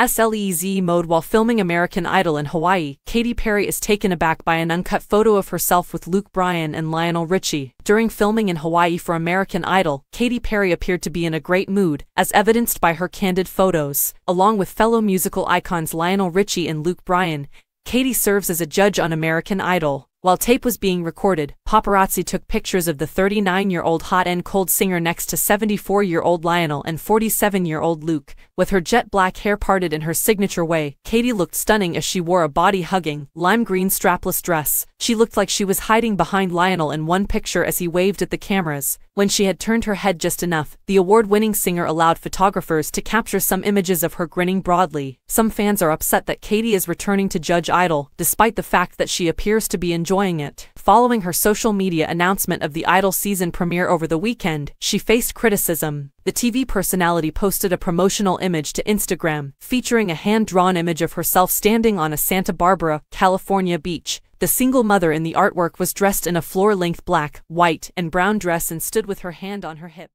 SLEZ mode while filming American Idol in Hawaii, Katy Perry is taken aback by an uncut photo of herself with Luke Bryan and Lionel Richie. During filming in Hawaii for American Idol, Katy Perry appeared to be in a great mood, as evidenced by her candid photos. Along with fellow musical icons Lionel Richie and Luke Bryan, Katy serves as a judge on American Idol. While tape was being recorded, paparazzi took pictures of the 39-year-old hot and cold singer next to 74-year-old Lionel and 47-year-old Luke. With her jet black hair parted in her signature way, Katy looked stunning as she wore a body-hugging, lime green strapless dress. She looked like she was hiding behind Lionel in one picture as he waved at the cameras. When she had turned her head just enough, the award-winning singer allowed photographers to capture some images of her grinning broadly. Some fans are upset that Katy is returning to Judge Idol, despite the fact that she appears to be enjoying it. Following her social media announcement of the Idol season premiere over the weekend, she faced criticism. The TV personality posted a promotional image to Instagram, featuring a hand-drawn image of herself standing on a Santa Barbara, California beach. The single mother in the artwork was dressed in a floor-length black, white, and brown dress and stood with her hand on her hip.